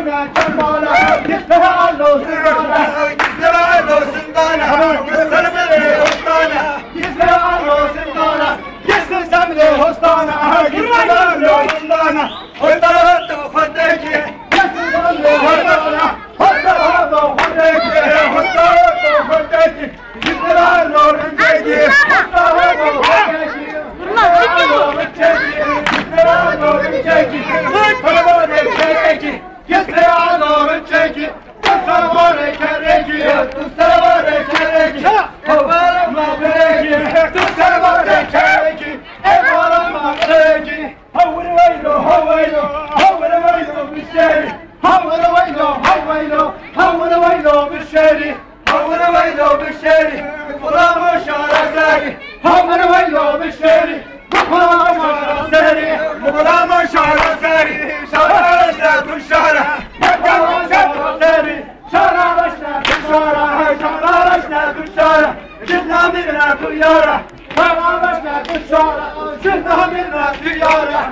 Kemale kemale gitme allo singana Gitme allo singana Göster beni hostana Gitme allo singana Geçsin sen de hostana Gitme allo singana Hostana da fadeki Geçsin sen de hostana Hostana da fadeki Hostana da fadeki Gitme allo singana Hostana da fadeki Gitme allo singana Gitme allo singana Gitme allo singana Yatağa doğru çekin. Kısa var kereki. Kısa var kereki. Kabarma breki. Kısa var kereki. Ebarma breki. Havur vaylo havaylo. Havur vaylo bir şey. Havur vaylo havaylo. Havur vaylo bir şey. Çara başla, çara, hey çara başla, çara. Şinna birine duyara. Çara başla, çara, şinna birine duyara.